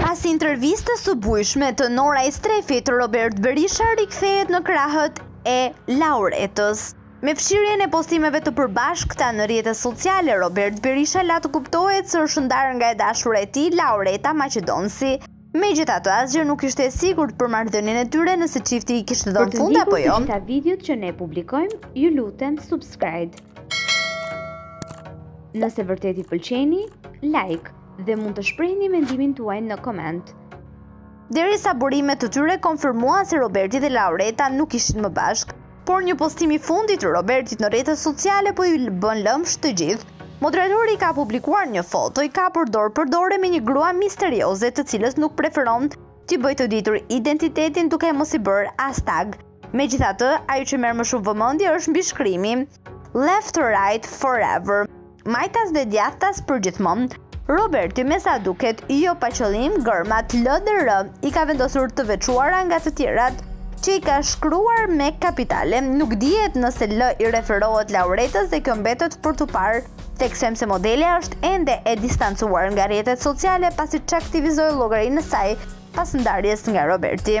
Pas intervistës së bujshme të Nora Istrefit, Robert Berisha rikthehet në krahët e Lauretës. Me fshirjen e postimeve të përbashkëta në rrjetet sociale, Robert Berisha la të kuptohet se është ndarë nga e dashura e tij, Laureta Macedonci. Megjithatë, asgjë nuk ishte e sigurt për marrëdhënien e tyre nëse çifti i kishte dhënë fund apo jo. Për të ndjekur të gjitha videot që ne publikojmë, ju lutem subscribe. Nëse vërtet i pëlqeni, like dhe mund të shprehni mendimin tuaj në koment. Derisa burime të tyre konfirmuan se Roberti dhe Laureta nuk ishin më bashkë. Por një postim i fundit i Robertit në rrjetet sociale po i bën lëmsh të gjithë. Moderatori ka publikuar një foto i kapur dorë për dore me një grua misterioze të cilës nuk preferon t'i bëjë të ditur identitetin duke mos i bërë as tag. Megjithatë, ajo që merr më shumë vëmendje është mbishkrimi Left Right Forever. Majtas dhe djathtas përgjithmonë. Roberti me sa duket jo pa qëllim gërmat LDR i ka vendosur të veçuara nga të tjerat që i ka shkruar me kapitale. Nuk dihet nëse L i referohet Lauretës dhe kjo mbetet për t'u parë. Theksojmë se modelja është ende e distancuar nga rrjetet sociale pasi çaktivizoi llogarinë e saj pas ndarjes nga Roberti.